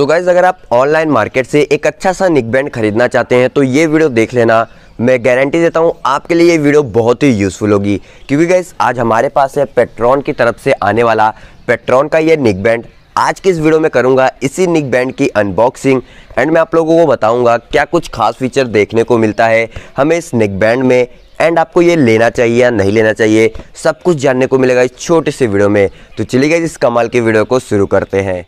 So guys अगर आप online market से एक अच्छा सा निक बैंड खरीदना चाहते हैं तो ये वीडियो देख लेना। मैं गारंटी देता हूँ, आपके लिए ये वीडियो बहुत ही यूज़फुल होगी। क्योंकि गाइज़ आज हमारे पास है पेट्रॉन की तरफ़ से आने वाला पेट्रॉन का ये निक बैंड आज की इस वीडियो में करूँगा इसी निक बैंड की अनबॉक्सिंग एंड मैं आप लोगों को बताऊँगा क्या कुछ खास फीचर देखने को मिलता है हमें इस निक बैंड में। एंड आपको ये लेना चाहिए या नहीं लेना चाहिए, सब कुछ जानने को मिलेगा इस छोटे से वीडियो में। तो चलिए इस कमाल की वीडियो को शुरू करते हैं।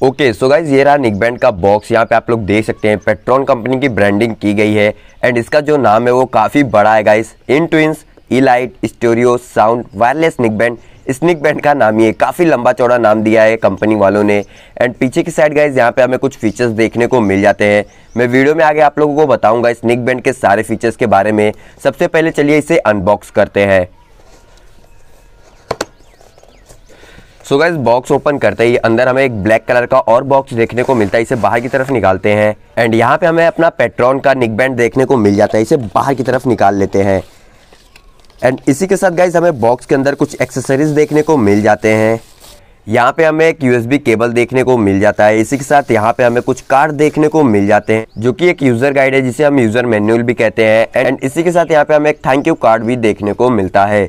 ओके सो गाइज़ ये रहा निकबैंड का बॉक्स यहाँ पे आप लोग देख सकते हैं पेट्रोन कंपनी की ब्रांडिंग की गई है। एंड इसका जो नाम है वो काफ़ी बड़ा है guys in twins elite stereo sound wireless neckband इस निक बैंड का नाम ये काफ़ी लंबा चौड़ा नाम दिया है कंपनी वालों ने। एंड पीछे की साइड गाइज़ यहाँ पे हमें कुछ फीचर्स देखने को मिल जाते हैं। मैं वीडियो में आगे आप लोगों को बताऊँगा इस निक बैंड के सारे फीचर्स के बारे में। सबसे पहले चलिए इसे अनबॉक्स करते हैं। सो गाइस बॉक्स ओपन करते ही अंदर हमें एक ब्लैक कलर का और बॉक्स देखने को मिलता है। इसे बाहर की तरफ़ निकालते हैं। एंड यहाँ पे हमें अपना पेट्रॉन का निक बैंड देखने को मिल जाता है। इसे बाहर की तरफ़ निकाल लेते हैं। एंड इसी के साथ गाइज़ हमें बॉक्स के अंदर कुछ एक्सेसरीज देखने को मिल जाते हैं। यहाँ पे हमें एक यूएसबी केबल देखने को मिल जाता है। इसी के साथ यहाँ पे हमें कुछ कार्ड देखने को मिल जाते हैं, जो कि एक यूज़र गाइड है, जिसे हम यूज़र मैनुअल भी कहते हैं। एंड इसी के साथ यहाँ पे हमें एक थैंक यू कार्ड भी देखने को मिलता है।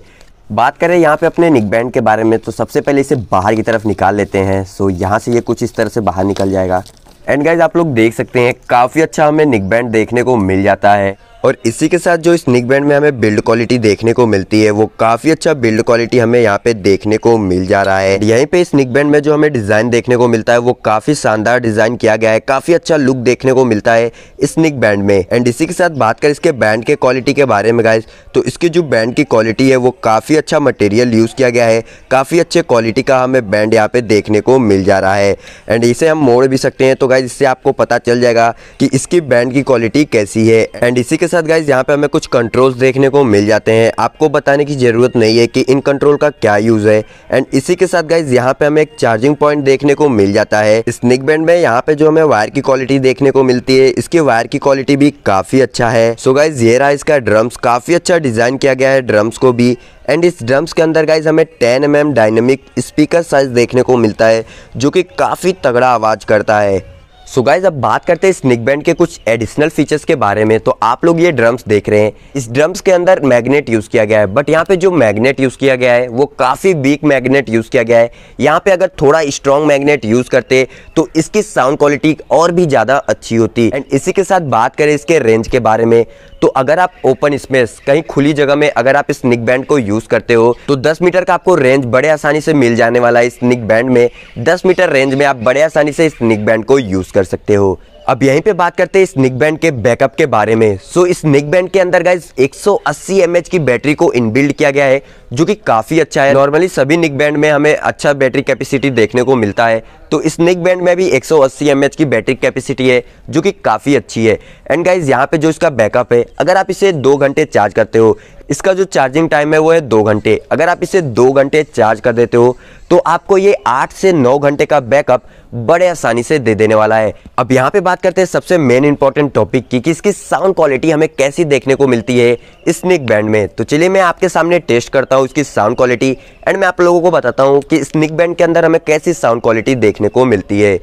बात करें यहाँ पे अपने निक बैंड के बारे में तो सबसे पहले इसे बाहर की तरफ़ निकाल लेते हैं। सो यहाँ से ये कुछ इस तरह से बाहर निकल जाएगा। एंड गाइज़ आप लोग देख सकते हैं, काफ़ी अच्छा हमें निक बैंड देखने को मिल जाता है। और इसी के साथ जो स्निक बैंड में हमें बिल्ड क्वालिटी देखने को मिलती है, वो काफ़ी अच्छा बिल्ड क्वालिटी हमें यहाँ पे देखने को मिल जा रहा है। यहीं पे स्निक बैंड में जो हमें डिज़ाइन देखने को मिलता है, वो काफ़ी शानदार डिज़ाइन किया गया है, काफ़ी अच्छा लुक देखने को मिलता है स्निक बैंड में। एंड इसी के साथ बात कर इसके बैंड के क्वालिटी के बारे में गाइज़ तो इसकी जो बैंड की क्वालिटी है, वो काफ़ी अच्छा मटेरियल यूज़ किया गया है। काफ़ी अच्छे क्वालिटी का हमें बैंड यहाँ पे देखने को मिल जा रहा है। एंड इसे हम मोड़ भी सकते हैं तो गाइज़ इससे आपको पता चल जाएगा कि इसकी बैंड की क्वालिटी कैसी है। एंड इसी के साथ गाइज़ यहाँ पे हमें कुछ कंट्रोल्स देखने को मिल जाते हैं। आपको बताने की ज़रूरत नहीं है कि इन कंट्रोल का क्या यूज़ है। एंड इसी के साथ गाइज़ यहाँ पे हमें एक चार्जिंग पॉइंट देखने को मिल जाता है। स्निक बैंड में यहाँ पे जो हमें वायर की क्वालिटी देखने को मिलती है, इसकी वायर की क्वालिटी भी काफ़ी अच्छा है। सो गाइज़ ये रहा इसका ड्रम्स काफ़ी अच्छा डिज़ाइन किया गया है ड्रम्स को भी। एंड इस ड्रम्स के अंदर गाइज़ हमें 10 M mm dynamic speaker size देखने को मिलता है, जो कि काफ़ी तगड़ा आवाज़ करता है। सो गाइज़ अब बात करते हैं स्निक बैंड के कुछ एडिशनल फीचर्स के बारे में। तो आप लोग ये ड्रम्स देख रहे हैं। इस ड्रम्स के अंदर मैग्नेट यूज़ किया गया है। बट यहाँ पे जो मैग्नेट यूज़ किया गया है, वो काफ़ी वीक मैग्नेट यूज़ किया गया है। यहाँ पे अगर थोड़ा स्ट्रॉन्ग मैग्नेट यूज़ करते तो इसकी साउंड क्वालिटी और भी ज़्यादा अच्छी होती। एंड इसी के साथ बात करें इसके रेंज के बारे में। तो अगर आप ओपन स्पेस कहीं खुली जगह में अगर आप इस निक बैंड को यूज़ करते हो तो 10 मीटर का आपको रेंज बड़े आसानी से मिल जाने वाला है इस निक बैंड में। 10 मीटर रेंज में आप बड़े आसानी से इस निक बैंड को यूज़ कर सकते हो। अब यहीं पे बात करते हैं इस निक बैंड के बैकअप के बारे में। सो इस निक बैंड के अंदर गाइज़ 180 mAh की बैटरी को इनबिल्ड किया गया है, जो कि काफ़ी अच्छा है। नॉर्मली सभी निक बैंड में हमें अच्छा बैटरी कैपेसिटी देखने को मिलता है। तो इस निक बैंड में भी 180 mAh की बैटरी कैपेसिटी है, जो कि काफ़ी अच्छी है। एंड गाइज़ यहाँ पे जो इसका बैकअप है, अगर आप इसे दो घंटे चार्ज करते हो इसका जो चार्जिंग टाइम है वो है दो घंटे। अगर आप इसे दो घंटे चार्ज कर देते हो तो आपको ये आठ से नौ घंटे का बैकअप बड़े आसानी से दे देने वाला है। अब यहाँ पे बात करते हैं सबसे मेन इंपॉर्टेंट टॉपिक की कि इसकी साउंड क्वालिटी हमें कैसी देखने को मिलती है स्निक बैंड में। तो चलिए मैं आपके सामने टेस्ट करता हूँ इसकी साउंड क्वालिटी एंड मैं आप लोगों को बताता हूँ कि स्निक बैंड के अंदर हमें कैसी साउंड क्वालिटी देखने को मिलती है।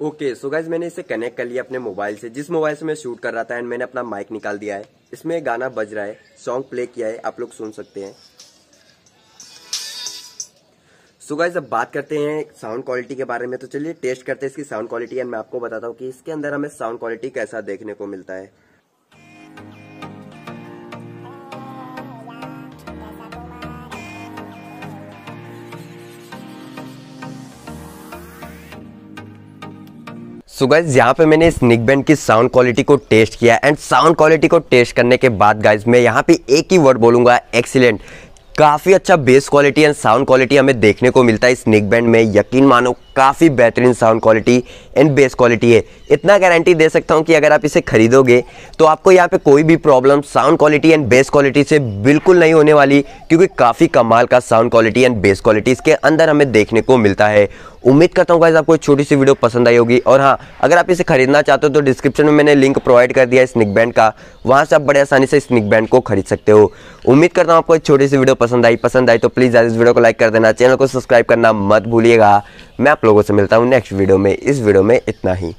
ओके सो गाइज़ मैंने इसे कनेक्ट कर लिया अपने मोबाइल से। जिस मोबाइल से मैं शूट कर रहा था एंड मैंने अपना माइक निकाल दिया है, इसमें गाना बज रहा है सॉन्ग प्ले किया है, आप लोग सुन सकते हैं। सो गाइज़ अब बात करते हैं साउंड क्वालिटी के बारे में तो चलिए टेस्ट करते हैं इसकी साउंड क्वालिटी एंड मैं आपको बताता हूँ कि इसके अंदर हमें साउंड क्वालिटी कैसा देखने को मिलता है। सो गाइज़ यहाँ पे मैंने इस निक बैंड की साउंड क्वालिटी को टेस्ट किया एंड साउंड क्वालिटी को टेस्ट करने के बाद गाइज़ मैं यहाँ पे एक ही वर्ड बोलूँगा एक्सीलेंट काफ़ी अच्छा bass quality and sound quality हमें देखने को मिलता है इस निक बैंड में, यकीन मानो काफ़ी बेहतरीन sound quality and bass quality है। इतना गारंटी दे सकता हूँ कि अगर आप इसे खरीदोगे तो आपको यहाँ पे कोई भी problem sound quality and bass quality से बिल्कुल नहीं होने वाली, क्योंकि काफ़ी कमाल का sound quality and bass quality इसके अंदर हमें देखने को मिलता है। उम्मीद करता हूँ आपको छोटी सी वीडियो पसंद आई होगी। और हाँ अगर आप इसे खरीदना चाहते हो तो डिस्क्रिप्शन में मैंने लिंक प्रोवाइड कर दिया है स्निक बैंड का। वहाँ से आप बड़े आसानी से स्निक बैंड को खरीद सकते हो। उम्मीद करता हूँ आपको एक छोटी सी वीडियो पसंद आई। पसंद आई तो प्लीज़ इस वीडियो को लाइक कर देना। चैनल को सब्सक्राइब करना मत भूलिएगा। मैं आप लोगों से मिलता हूँ नेक्स्ट वीडियो में। इस वीडियो में इतना ही।